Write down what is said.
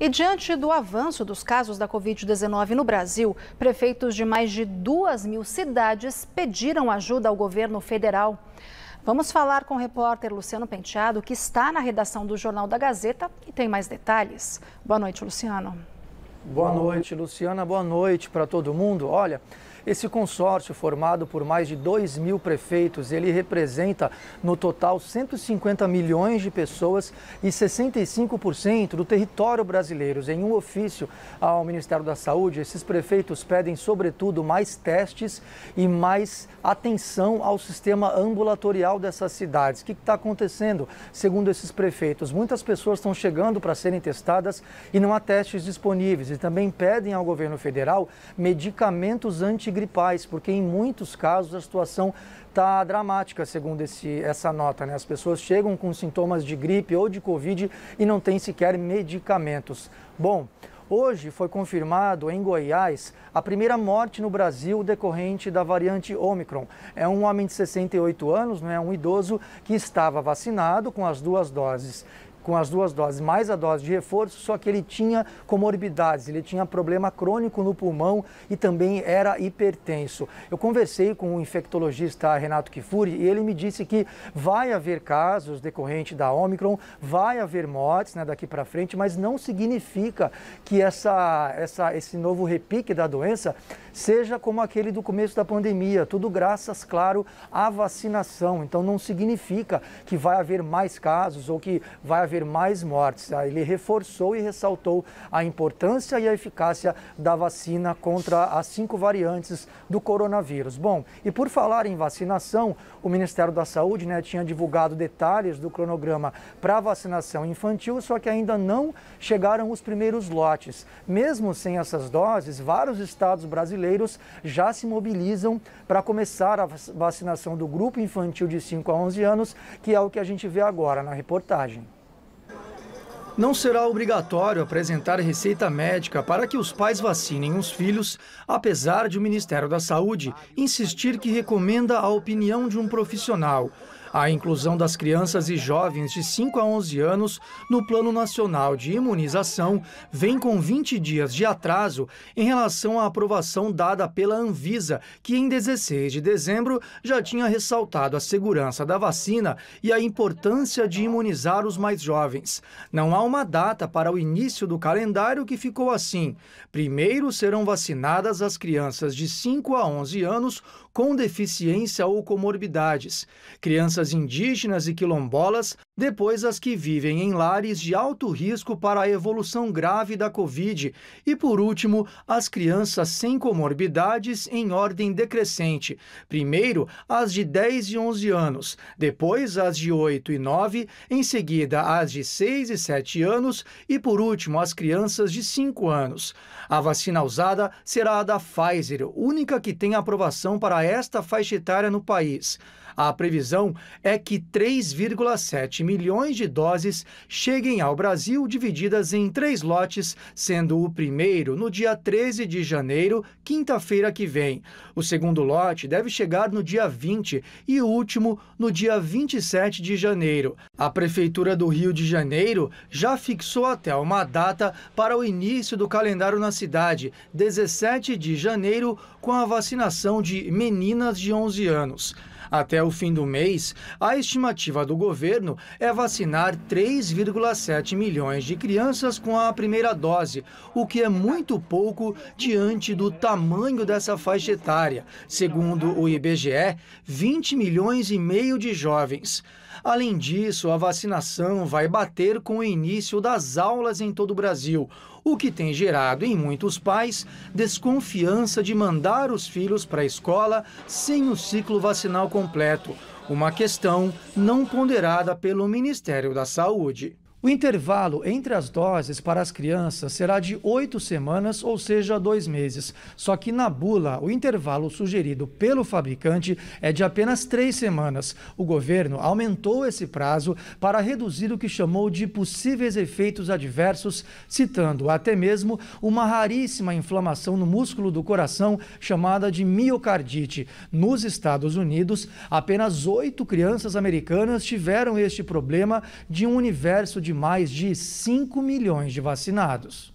E diante do avanço dos casos da Covid-19 no Brasil, prefeitos de mais de duas mil cidades pediram ajuda ao governo federal. Vamos falar com o repórter Luciano Penteado, que está na redação do Jornal da Gazeta e tem mais detalhes. Boa noite, Luciano. Boa noite, Luciana. Boa noite para todo mundo. Olha, esse consórcio, formado por mais de 2 mil prefeitos, ele representa no total 150 milhões de pessoas e 65% do território brasileiro. Em um ofício ao Ministério da Saúde, esses prefeitos pedem, sobretudo, mais testes e mais atenção ao sistema ambulatorial dessas cidades. O que está acontecendo, segundo esses prefeitos? Muitas pessoas estão chegando para serem testadas e não há testes disponíveis. E também pedem ao governo federal medicamentos anti gripais, porque em muitos casos a situação está dramática, segundo esse, essa nota. Né? As pessoas chegam com sintomas de gripe ou de Covid e não têm sequer medicamentos. Bom, Hoje foi confirmado em Goiás a primeira morte no Brasil decorrente da variante Omicron. É um homem de 68 anos, não é um idoso que estava vacinado com as duas doses com as duas doses, mais a dose de reforço, só que ele tinha comorbidades, ele tinha problema crônico no pulmão e também era hipertenso. Eu conversei com o infectologista Renato Kifuri e ele me disse que vai haver casos decorrentes da Omicron, vai haver mortes né, daqui para frente, mas não significa que essa, essa, esse novo repique da doença seja como aquele do começo da pandemia, tudo graças, claro, à vacinação. Então não significa que vai haver mais casos ou que vai haver mais mortes. Ele reforçou e ressaltou a importância e a eficácia da vacina contra as cinco variantes do coronavírus. Bom, e por falar em vacinação, o Ministério da Saúde né, tinha divulgado detalhes do cronograma para vacinação infantil, só que ainda não chegaram os primeiros lotes. Mesmo sem essas doses, vários estados brasileiros já se mobilizam para começar a vacinação do grupo infantil de 5 a 11 anos, que é o que a gente vê agora na reportagem. Não será obrigatório apresentar receita médica para que os pais vacinem os filhos, apesar de o Ministério da Saúde insistir que recomenda a opinião de um profissional. A inclusão das crianças e jovens de 5 a 11 anos no Plano Nacional de Imunização vem com 20 dias de atraso em relação à aprovação dada pela Anvisa, que em 16 de dezembro já tinha ressaltado a segurança da vacina e a importância de imunizar os mais jovens. Não há uma data para o início do calendário que ficou assim. Primeiro serão vacinadas as crianças de 5 a 11 anos com deficiência ou comorbidades, crianças indígenas e quilombolas, depois as que vivem em lares de alto risco para a evolução grave da Covid e, por último, as crianças sem comorbidades em ordem decrescente. Primeiro, as de 10 e 11 anos, depois as de 8 e 9, em seguida as de 6 e 7 anos e, por último, as crianças de 5 anos. A vacina usada será a da Pfizer, única que tem aprovação para esta faixa etária no país. A previsão é que 3,7 milhões de doses cheguem ao Brasil divididas em três lotes, sendo o primeiro no dia 13 de janeiro, quinta-feira que vem. O segundo lote deve chegar no dia 20 e o último no dia 27 de janeiro. A Prefeitura do Rio de Janeiro já fixou até uma data para o início do calendário na cidade, 17 de janeiro, com a vacinação de meninas de 11 anos. Até o fim do mês, a estimativa do governo é vacinar 3,7 milhões de crianças com a primeira dose, o que é muito pouco diante do tamanho dessa faixa etária. Segundo o IBGE, 20 milhões e meio de jovens. Além disso, a vacinação vai bater com o início das aulas em todo o Brasil, o que tem gerado em muitos pais desconfiança de mandar os filhos para a escola sem o ciclo vacinal completo, uma questão não ponderada pelo Ministério da Saúde. O intervalo entre as doses para as crianças será de oito semanas, ou seja, dois meses. Só que na bula, o intervalo sugerido pelo fabricante é de apenas três semanas. O governo aumentou esse prazo para reduzir o que chamou de possíveis efeitos adversos, citando até mesmo uma raríssima inflamação no músculo do coração chamada de miocardite. Nos Estados Unidos, apenas oito crianças americanas tiveram este problema de um universo de mais de 5 milhões de vacinados.